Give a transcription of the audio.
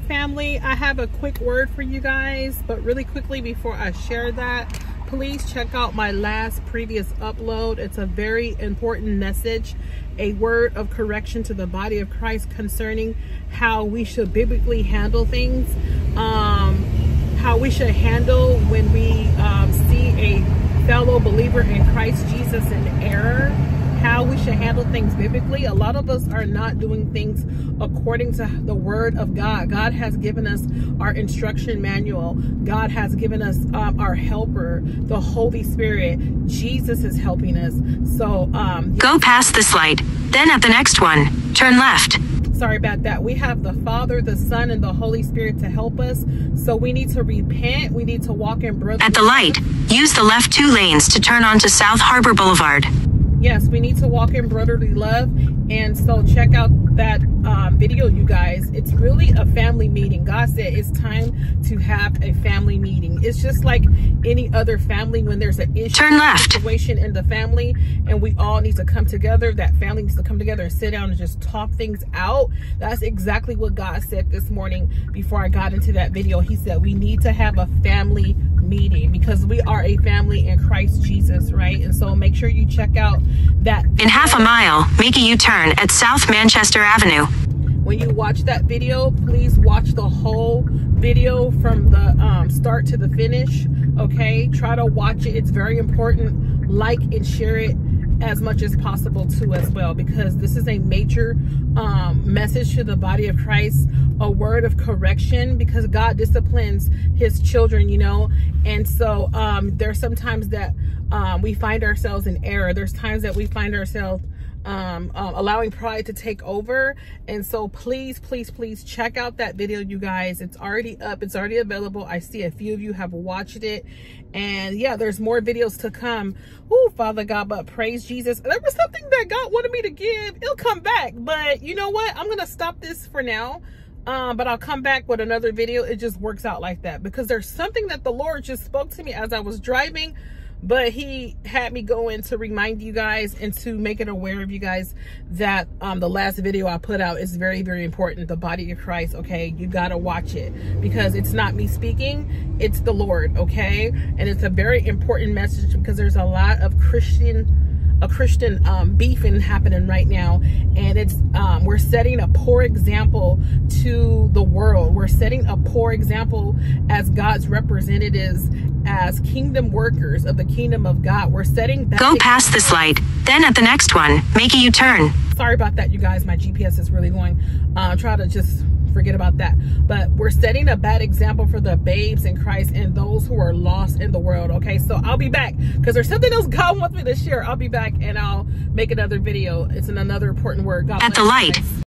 Family, I have a quick word for you guys, but really quickly before I share that, please check out my last previous upload. It's a very important message, a word of correction to the body of Christ concerning how we should biblically handle things, um, how we should handle when we um, see a fellow believer in Christ Jesus in error we should handle things biblically. A lot of us are not doing things according to the word of God. God has given us our instruction manual. God has given us um, our helper, the Holy Spirit. Jesus is helping us. So um, go past this light. Then at the next one, turn left. Sorry about that. We have the Father, the Son, and the Holy Spirit to help us. So we need to repent. We need to walk in brotherly At the light, use the left two lanes to turn onto South Harbor Boulevard yes we need to walk in brotherly love. And so check out that um, video you guys. It's really a family meeting. God said it's time to have a family meeting. It's just like any other family when there's an issue turn left situation in the family and we all need to come together that family needs to come together and sit down and just talk things out that's exactly what god said this morning before i got into that video he said we need to have a family meeting because we are a family in Christ Jesus, right? And so make sure you check out that. In half a mile, make a U-turn at South Manchester Avenue. When you watch that video, please watch the whole video from the um, start to the finish, okay? Try to watch it. It's very important. Like and share it as much as possible too as well because this is a major um, message to the body of Christ a word of correction because God disciplines his children you know and so um, there's sometimes that um, we find ourselves in error there's times that we find ourselves um, um, allowing pride to take over. And so please, please, please check out that video, you guys. It's already up. It's already available. I see a few of you have watched it. And yeah, there's more videos to come. Oh, Father God, but praise Jesus. There was something that God wanted me to give. It'll come back. But you know what? I'm going to stop this for now. Um, but I'll come back with another video. It just works out like that because there's something that the Lord just spoke to me as I was driving but he had me go in to remind you guys and to make it aware of you guys that um, the last video I put out is very, very important. The body of Christ, okay? You got to watch it because it's not me speaking, it's the Lord, okay? And it's a very important message because there's a lot of Christian a Christian um, beefing happening right now. And it's, um, we're setting a poor example to the world. We're setting a poor example as God's representatives, as kingdom workers of the kingdom of God. We're setting Go past this light. Then at the next one, make a U-turn. Sorry about that, you guys. My GPS is really going. Uh, try to just forget about that. But we're setting a bad example for the babes in Christ and those who are lost in the world. Okay, so I'll be back because there's something else God wants me to share. I'll be back and I'll make another video. It's in another important word. God At the light.